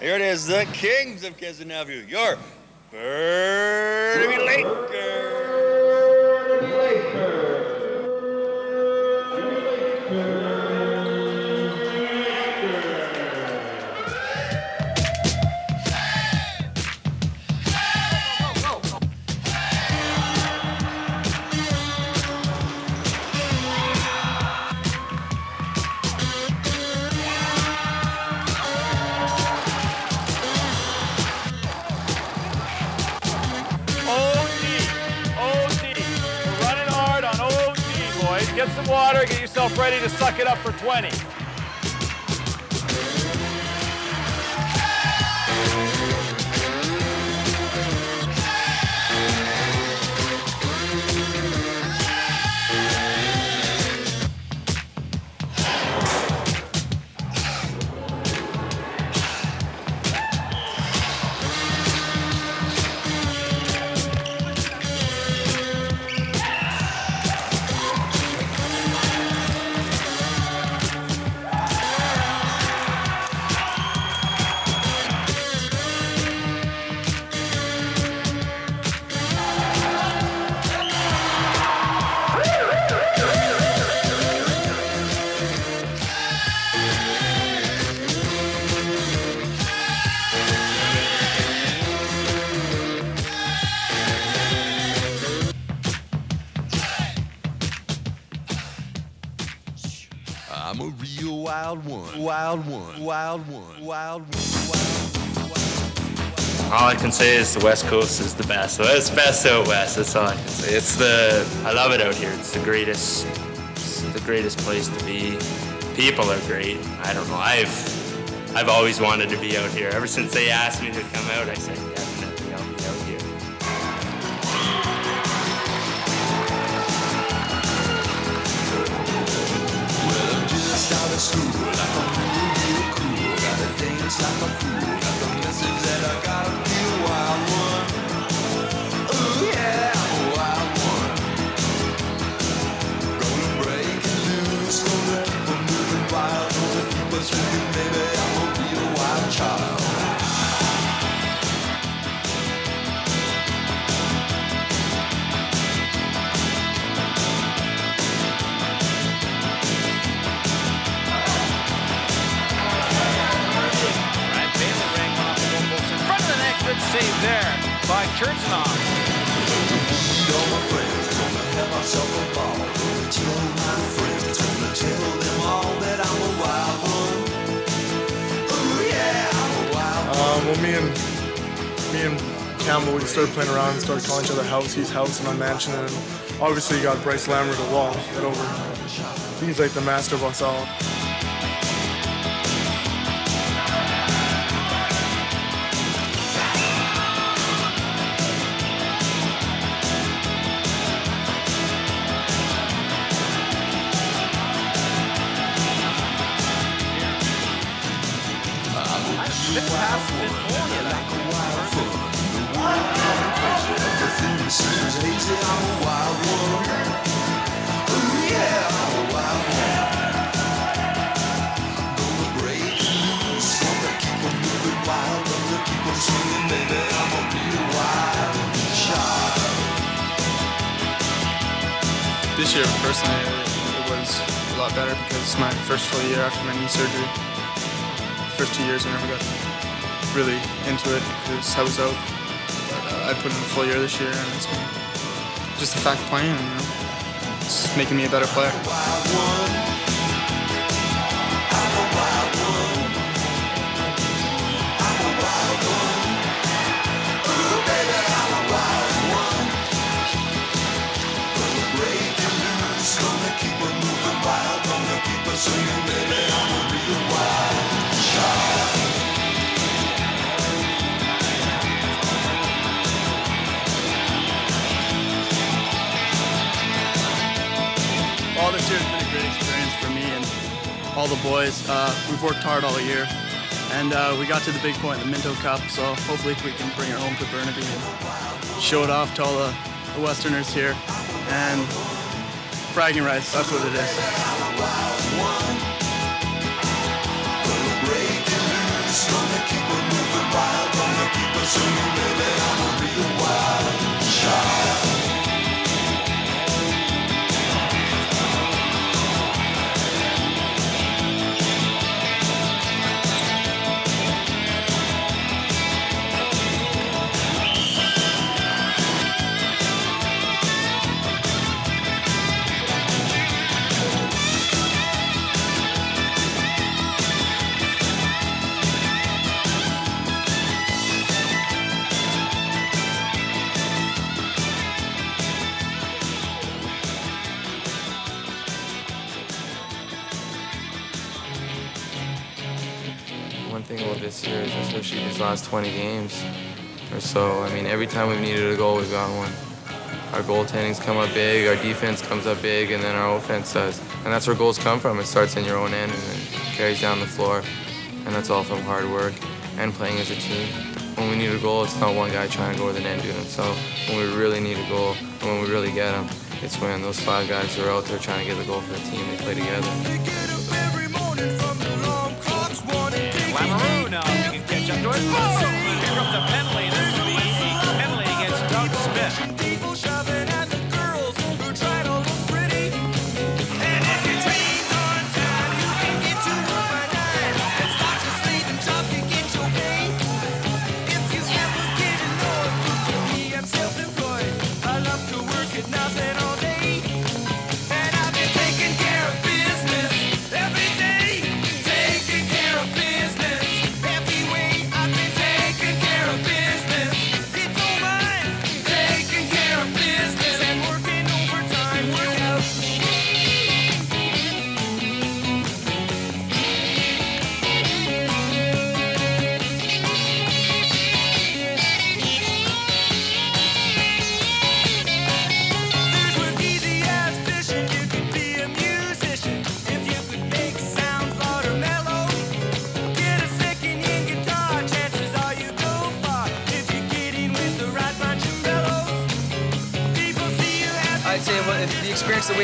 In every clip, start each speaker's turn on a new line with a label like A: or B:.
A: Here it is, the Kings of Kissineview, your Burnaby Lakers.
B: Yourself ready to suck it up for 20.
C: Wild one. Wild one. Wild one.
D: All I can say is the West Coast is the best. It's best out west. That's all I can say. It's the I love it out here. It's the greatest. It's the greatest place to be. People are great. I don't know. I've I've always wanted to be out here. Ever since they asked me to come out, I said definitely I'll be out here.
C: Well, I'm just out of school. Gotta like a fool. Got the message that I gotta be a wild one. Yeah, I'm a wild one. Gonna break. Gonna wild. Gonna keep us baby. I'm a
E: started playing around and started calling each other house. He's house and I'm mansion. And obviously, you got Bryce Lambert at wall. Get over. He's like the master of us all. Year, personally, it was a lot better because my first full year after my knee surgery. First two years, I never got really into it because I was out. But uh, I put in a full year this year, and it's been just the fact playing. You know, it's making me a better player.
F: All the boys. Uh, we've worked hard all year, and uh, we got to the big point, the Minto Cup. So hopefully we can bring it home to Burnaby and show it off to all the, the Westerners here. And bragging rights, that's what it is.
G: 20 games or so. I mean, every time we've needed a goal, we've got one. Our goaltending's come up big, our defense comes up big, and then our offense does. And that's where goals come from. It starts in your own end and then carries down the floor. And that's all from hard work and playing as a team. When we need a goal, it's not one guy trying to go to the net and do it himself. When we really need a goal, and when we really get them, it's when those five guys are out there trying to get the goal for the team. They play together.
H: Here comes a penalty. This will be a penalty against Doug Smith.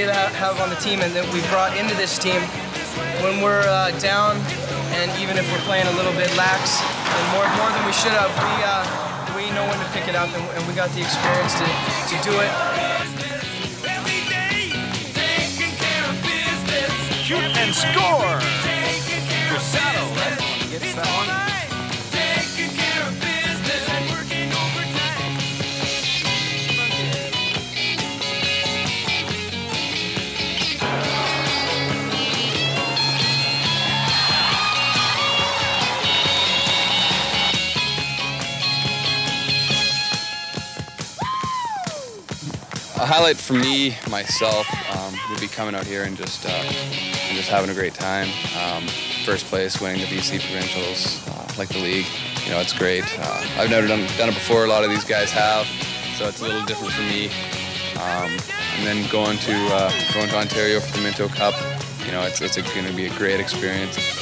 I: We ha- have on the team and that we brought into this team when we're uh, down and even if we're playing a little bit lax and more more than we should have, we uh, we know when to pick it up and, and we got the experience to, to do it.
J: every day. Taking care of business.
H: Shoot and score!
J: Taking care of
H: Crosato, that
J: business.
H: one gets that one.
K: Highlight for me, myself, um, would be coming out here and just uh, and just having a great time. Um, first place, winning the BC provincials, uh, like the league. You know, it's great. Uh, I've never done, done it before. A lot of these guys have, so it's a little different for me. Um, and then going to uh, going to Ontario for the Minto Cup. You know, it's it's going to be a great experience.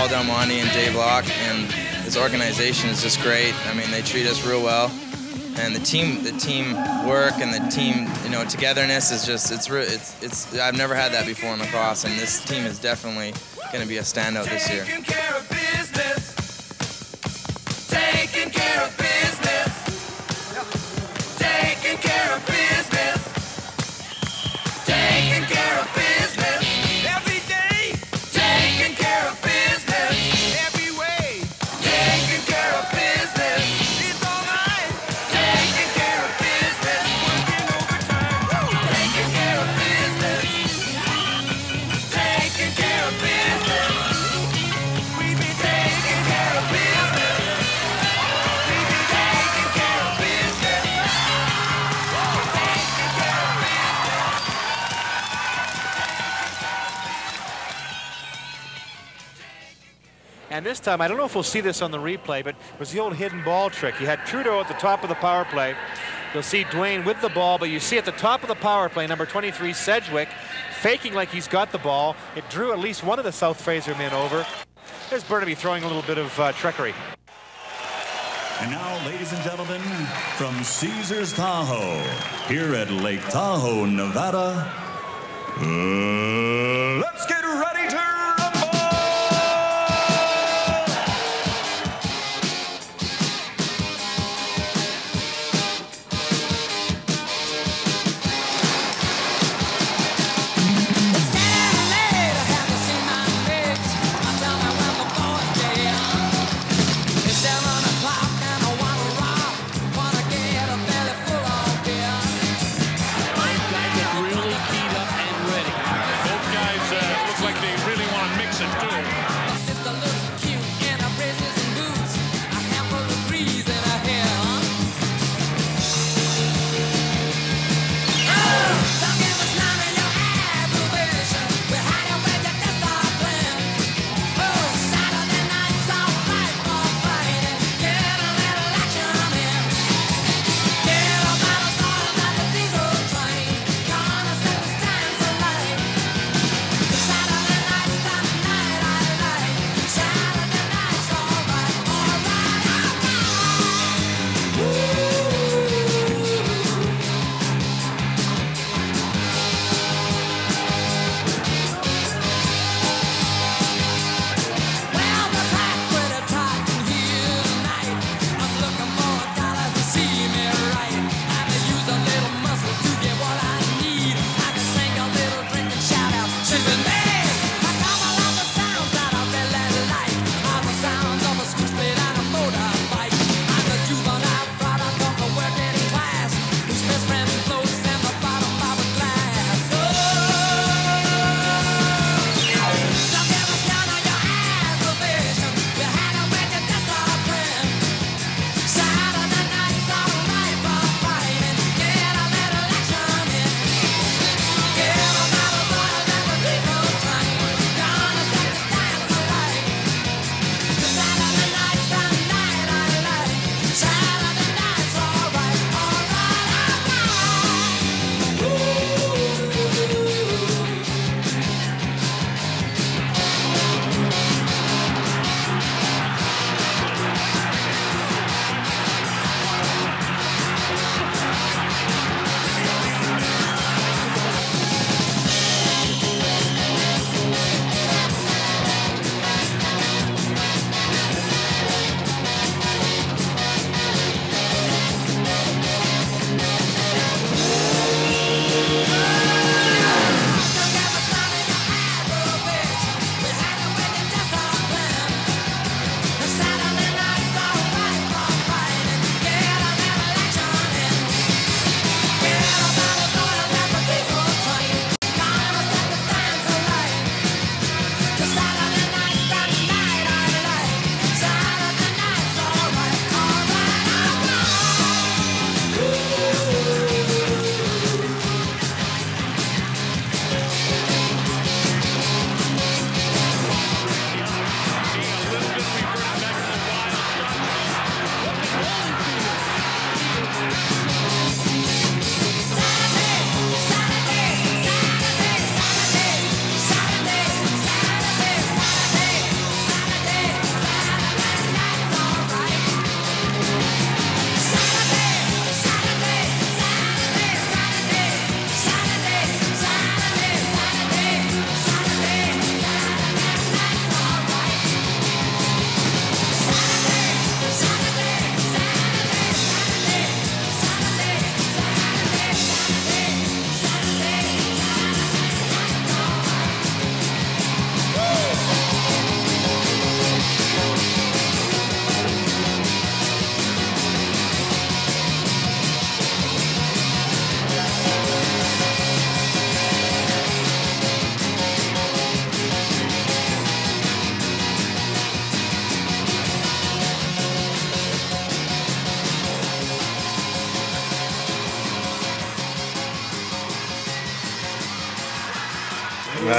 L: Paul Delmonte and Dave Block, and his organization is just great. I mean, they treat us real well, and the team, the team work and the team, you know, togetherness is just it's it's it's. I've never had that before in lacrosse, and this team is definitely going to be a standout this year.
H: And this time, I don't know if we'll see this on the replay, but it was the old hidden ball trick. You had Trudeau at the top of the power play. You'll see Dwane with the ball, but you see at the top of the power play, number 23, Sedgwick, faking like he's got the ball. It drew at least one of the South Fraser men over. There's Burnaby throwing a little bit of uh, trickery.
M: And now, ladies and gentlemen, from Caesars Tahoe, here at Lake Tahoe, Nevada, uh, let's get ready to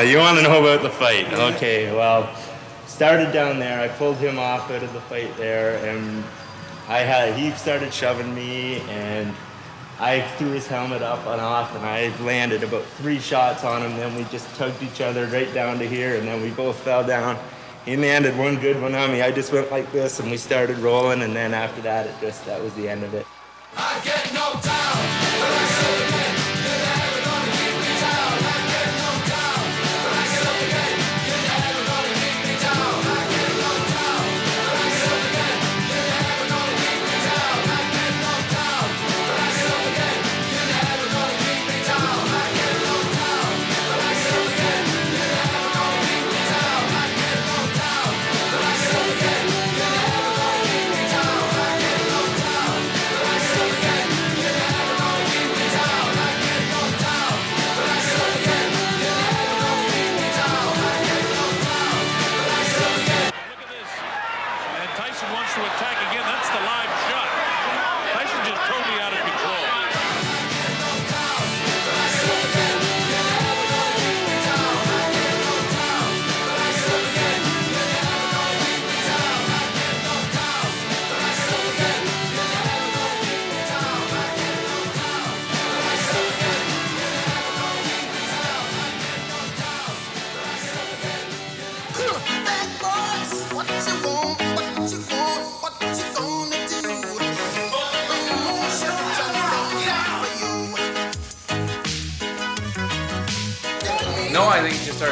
N: Uh,
G: you want to know about the fight. Okay, well,
D: started down there. I pulled him off out of the fight there, and I had he started shoving me, and I threw his helmet up and off, and I landed about three shots on him. Then we just tugged each other right down to here, and then we both fell down. He landed one good one on me. I just went like this, and we started rolling, and then after that, it just that was the end of it.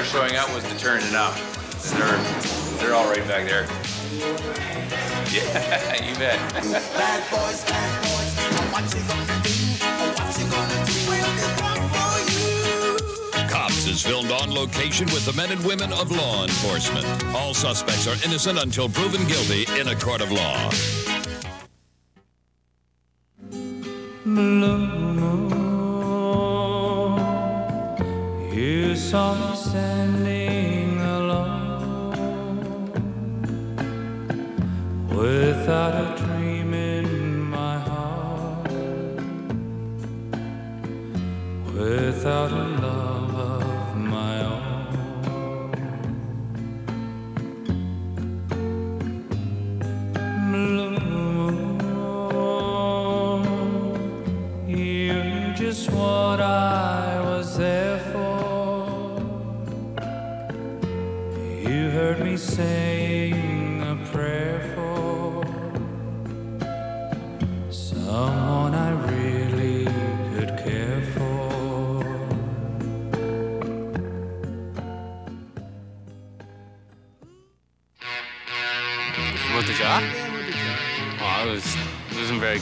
K: Started showing up was to turn it up. They're, they're all right back there. Yeah, you bet.
O: Cops is filmed on location with the men and women of law enforcement. All suspects are innocent until proven guilty in a court of law.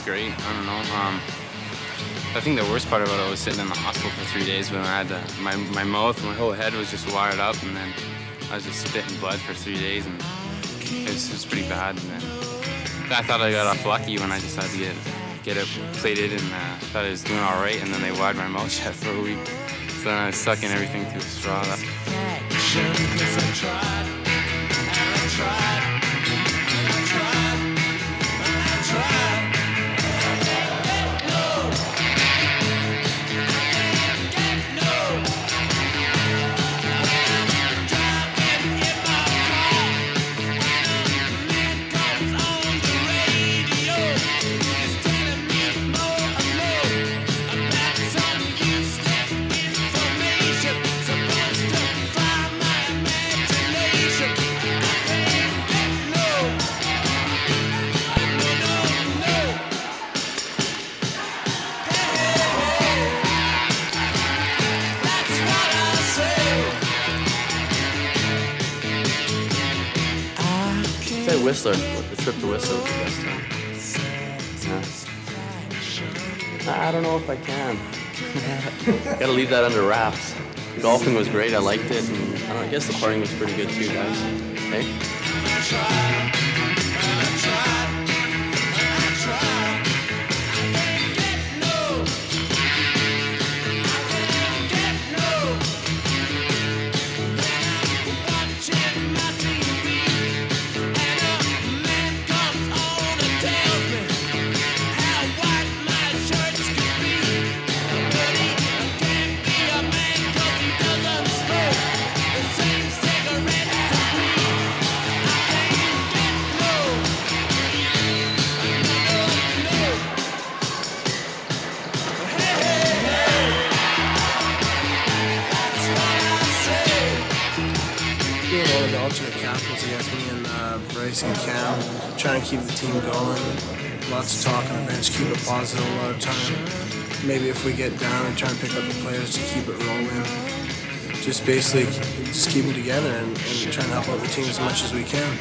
P: Great. I don't know. Um, I think the worst part about it was sitting in the hospital for three days when I had my my mouth, my whole head was just wired up, and then I was just spitting blood for three days, and it was, it was pretty bad. And then I thought I got off lucky when I decided to get get it plated, and uh, thought I was doing all right, and then they wired my mouth shut for a week. So then I was sucking everything through a straw.
Q: Whistler. The trip to Whistler was the best time. Yeah. I don't know if I can. Gotta leave that under wraps. Golfing was great. I liked it. And I, don't know, I guess the partying was pretty good too, guys. Hey?
P: Alternate captains, guess, me and uh, Bryce and Cam, trying to keep the team going. Lots of talk on the bench, keep it positive a lot of time. Maybe if we get down and try and pick up the players to keep it rolling. Just basically just keep them together and, and try and help out the team as much as we can.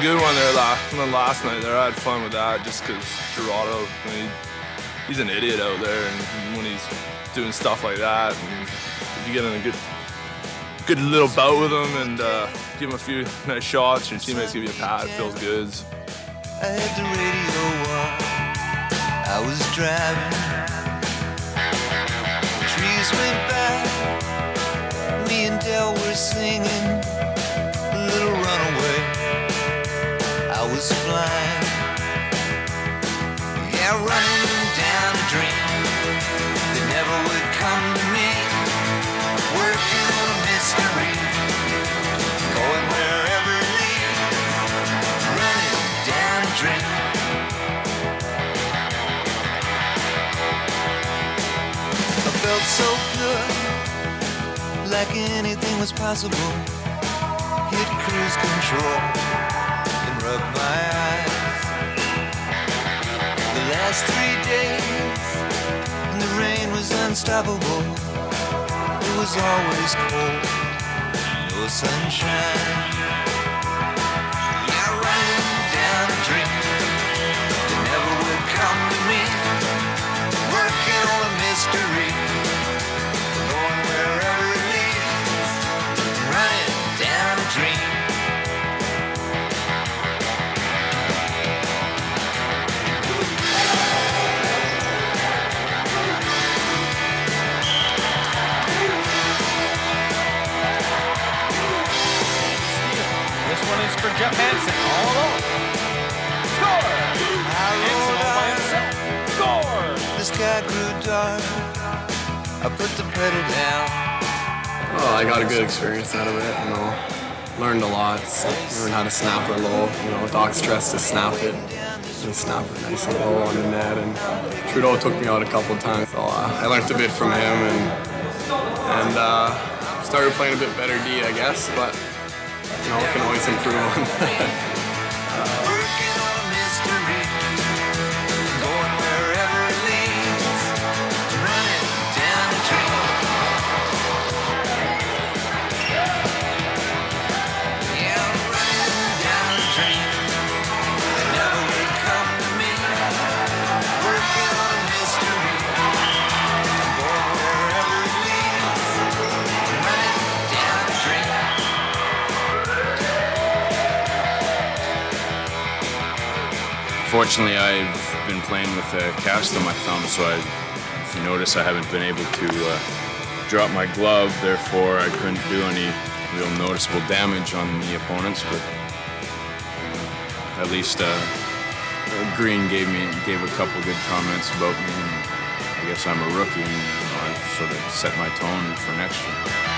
R: Good one there last, last night there. I had fun with that just because Gerardo, I mean, he's an idiot out there, and when he's doing stuff like that, and if you get in a good, good little bout with him and uh, give him a few nice shots, your teammates give you a pat, it feels good.
E: I had the radio on. I was driving. Trees went. Me and Dell were singing Yeah, running down a dream that never would come to me. Working on a mystery. Going wherever it leads. Running down a dream. I felt so good, like anything was possible. Hit cruise control and rub my eyes. Last three days, and the rain was unstoppable. It was always cold, no sunshine.
C: Jeff Hanson, all alone. Score! Hansen all by himself. Score!
E: The sky grew dark. I put the pedal down.
P: Oh, I got a good experience out of it, you know. Learned a lot. Learned how to snap her low. You know, Doc stressed to snap it. And snap it nice and low on the net. And Trudeau took me out a couple times. So uh, I learned a bit from him and and uh, started playing a bit better D, I guess. But you know, can always improve on
S: Fortunately, I've been playing with a cast on my thumb, so I, if you notice, I haven't been able to uh, drop my glove. Therefore, I couldn't do any real noticeable damage on the opponents. But uh, at least uh, Green gave me gave a couple good comments about me. And I guess I'm a rookie, and you know, I've sort of set my tone for next year.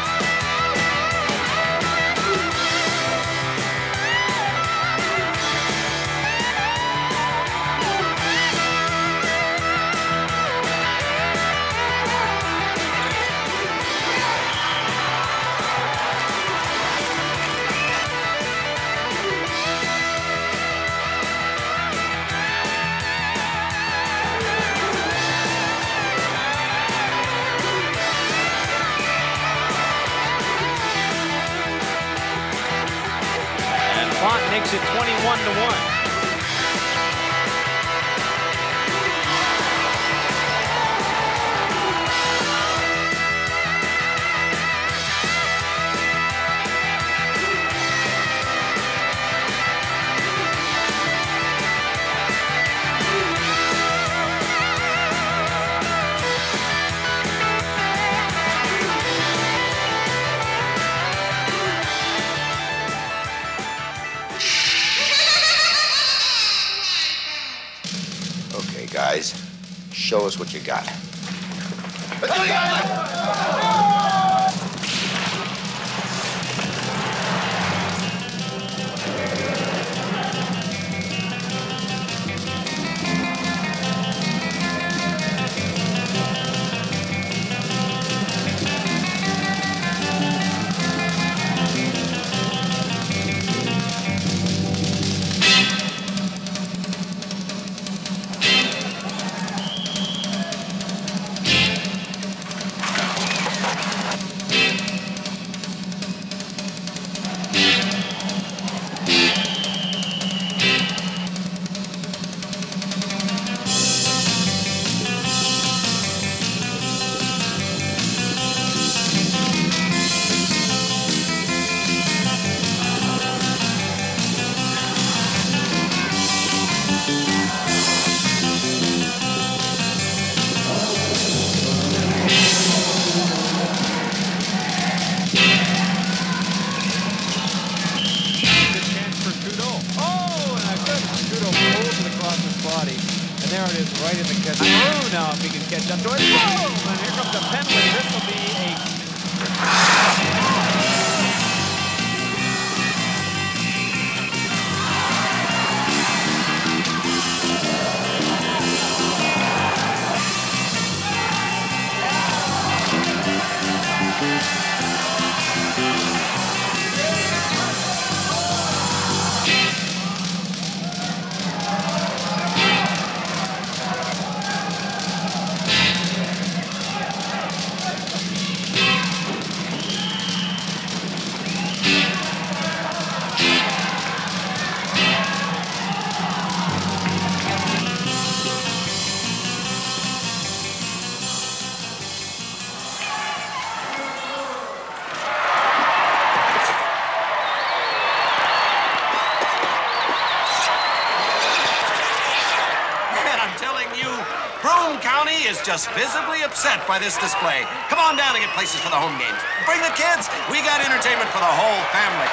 T: Just visibly upset by this display. Come on down and get places for the home games. Bring the kids. We got entertainment for the whole family.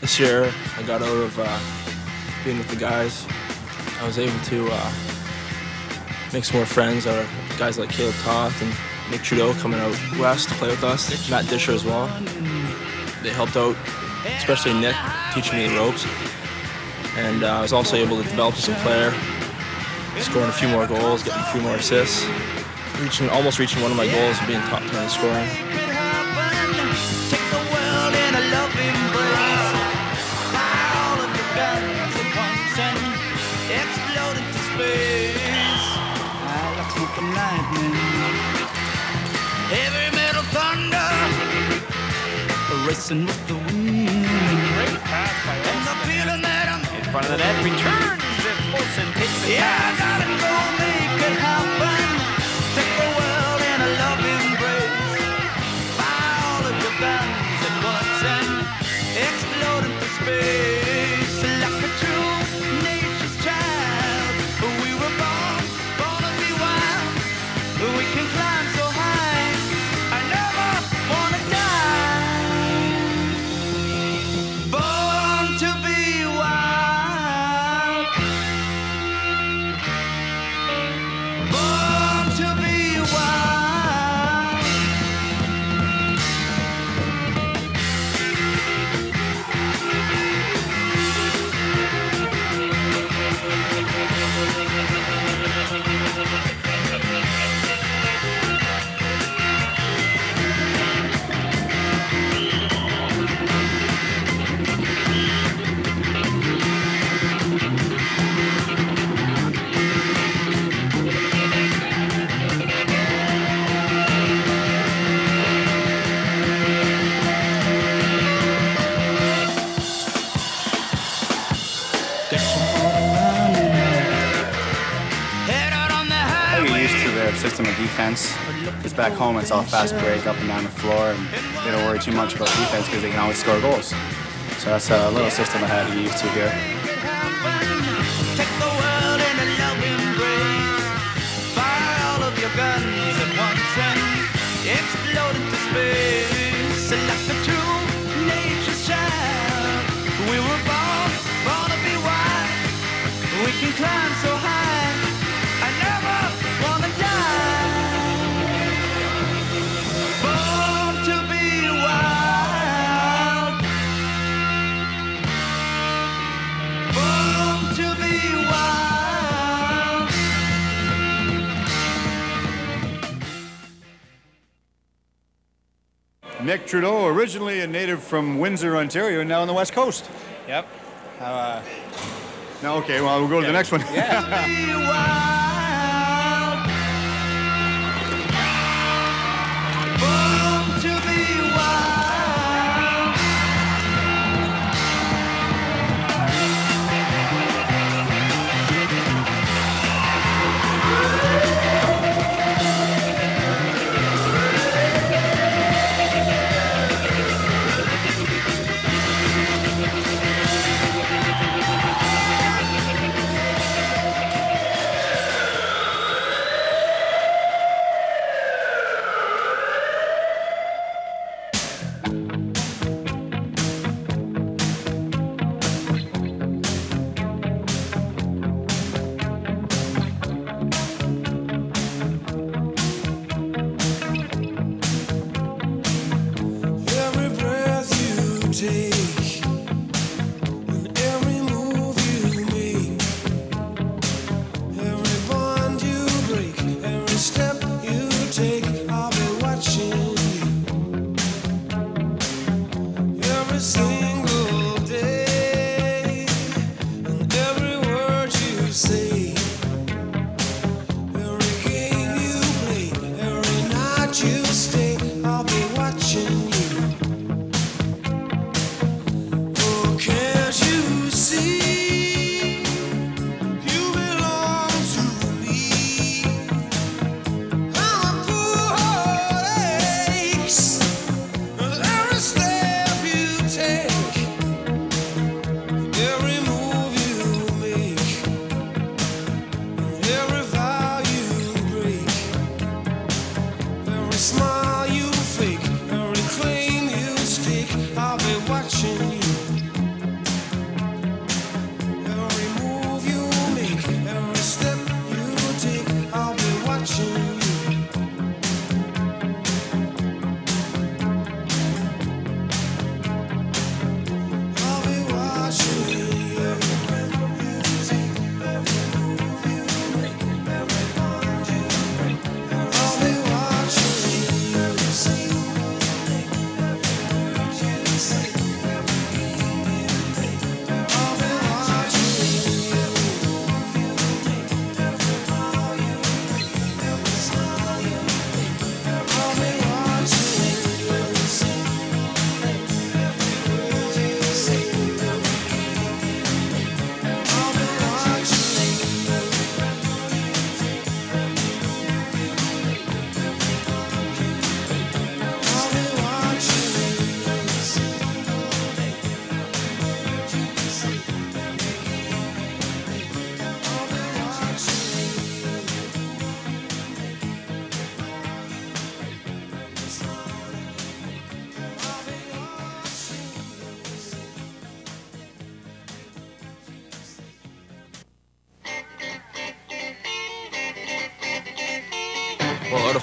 U: This year, I got out of uh, being with the guys. I was able to uh, make some more friends guys like Kaleb Toth and Nick Trudeau coming out west to play with us. Matt Disher as well. They helped out, especially Nick, teaching me the ropes. And uh, I was also able to develop as a player, scoring a few more goals, getting a few more assists, reaching almost reaching one of my goals of being top 10 in scoring.
C: Racing with the
P: front back home, it's all fast break up and down the floor, and they don't worry too much about defense because they can always score goals. So that's a little system I had to used to here.
V: Nick Trudeau, originally a native from Windsor, Ontario, and now on the West Coast.
W: Yep.
V: Uh, no, okay, well, we'll go to the next one.
J: Born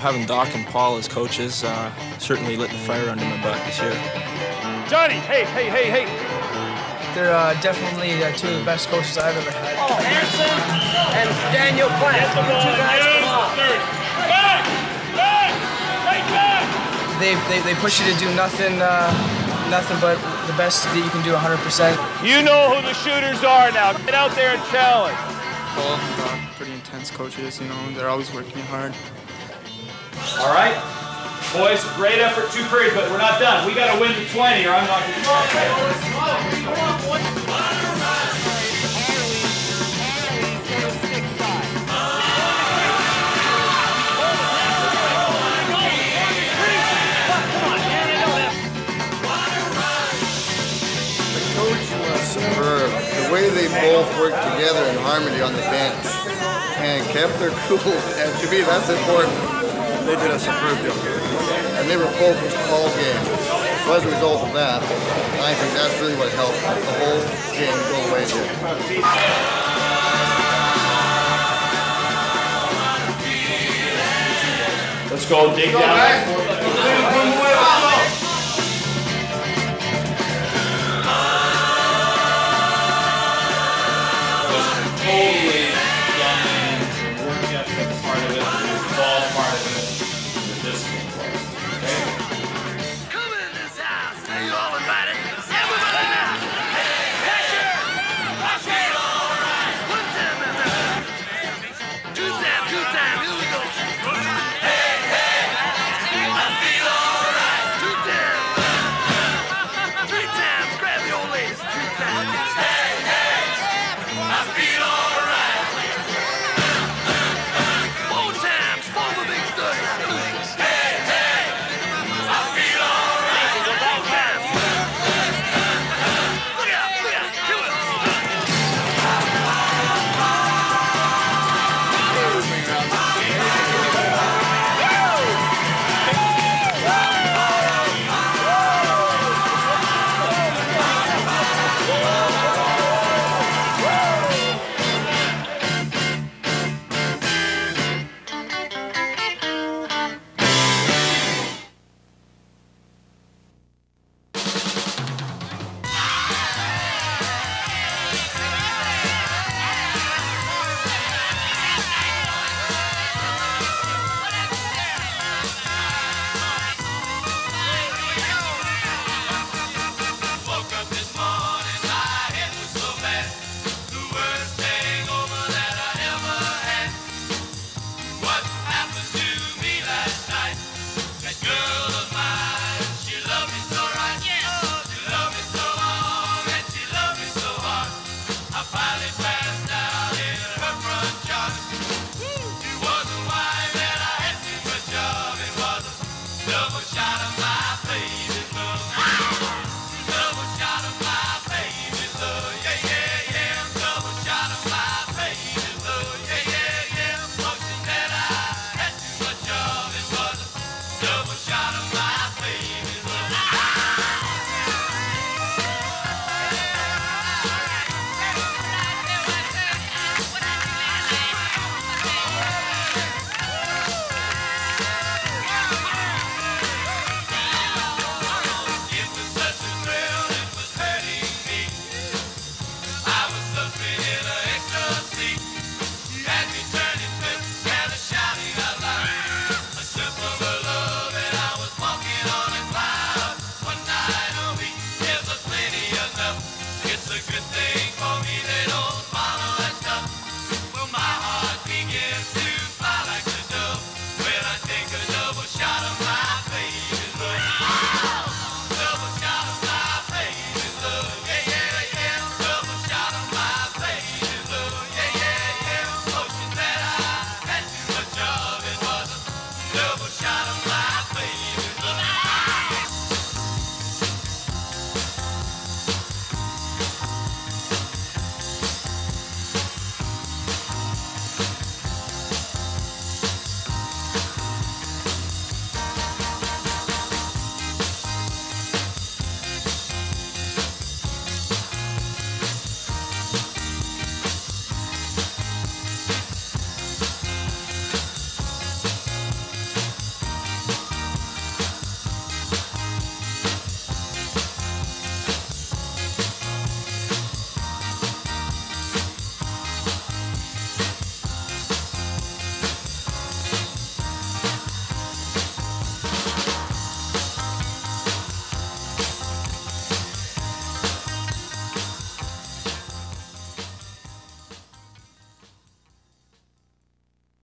U: having Doc and Paul as coaches, uh, certainly lit the fire under my butt this year.
N: Johnny, hey, hey, hey, hey.
I: They're uh, definitely uh, two of the best coaches I've ever had.
J: Oh, Hanson and Daniel Plante. You two guys come on.
N: Back! Back! Right back!
I: They, they, they push you to do nothing, uh, nothing but the best that you can do 100%.
N: You know who the shooters are now. Get out there and challenge.
F: Paul and Doc, pretty intense coaches, you know, they're always working hard.
N: All right? Boys, great effort, two periods, but we're not done. We got to win to 20 or I'm not going to.
X: for the way they both worked together in harmony on the bench and kept their cool. And to me, that's important they did us a proof and they were focused all game. So as a result of that, I think that's really what helped the whole game go the way it did.
Y: Let's go dig down. Back.